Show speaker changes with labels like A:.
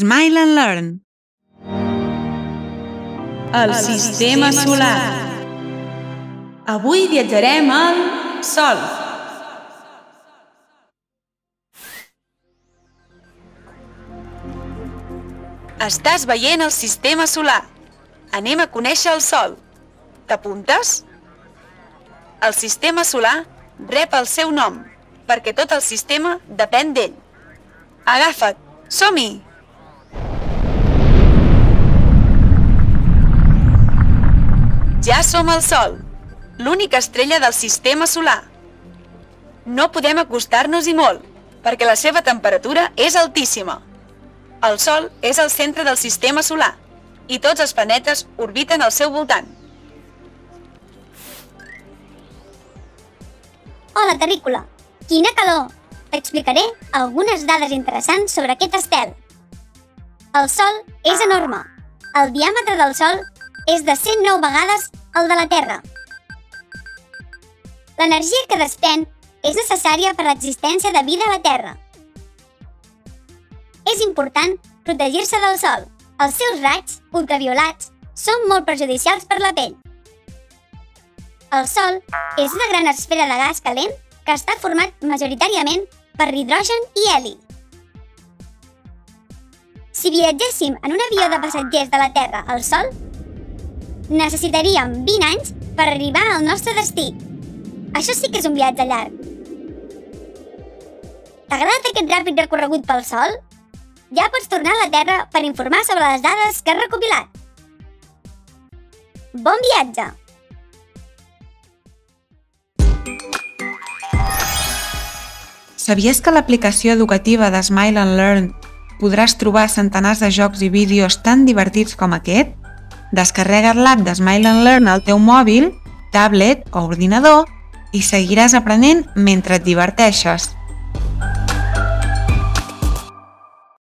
A: Smile and Learn.
B: El sistema solar. Avui viatjarem al Sol.
C: Estàs veient el sistema solar. Anem a conèixer el Sol. T'apuntes? El sistema solar rep el seu nom perquè tot el sistema depèn d'ell. Agafa't, som-hi! Ja som al Sol, l'única estrella del sistema solar. No podem acostar-nos-hi molt, perquè la seva temperatura és altíssima. El Sol és el centre del sistema solar i tots els planetes orbiten al seu voltant.
D: Hola, terrícola! Quina calor! T'explicaré algunes dades interessants sobre aquest estel. El Sol és enorme. El diàmetre del Sol és de 109 vegades el de la Terra. L'energia que desprèn és necessària per a l'existència de vida a la Terra. És important protegir-se del sol. Els seus raigs ultraviolats són molt perjudicials per la pell. El Sol és una gran esfera de gas calent que està format majoritàriament per hidrogen i heli. Si viatgéssim en un avió de passatgers de la Terra al Sol, necessitaríem 20 anys per arribar al nostre destí. Això sí que és un viatge llarg. T'ha agradat aquest ràpid recorregut pel Sol? Ja pots tornar a la Terra per informar sobre les dades que has recopilat. Bon viatge!
A: Sabies que l'aplicació educativa de Smile and Learn podràs trobar centenars de jocs i vídeos tan divertits com aquest? Descarrega't l'app de Smile and Learn al teu mòbil, tablet o ordinador i seguiràs aprenent mentre et diverteixes.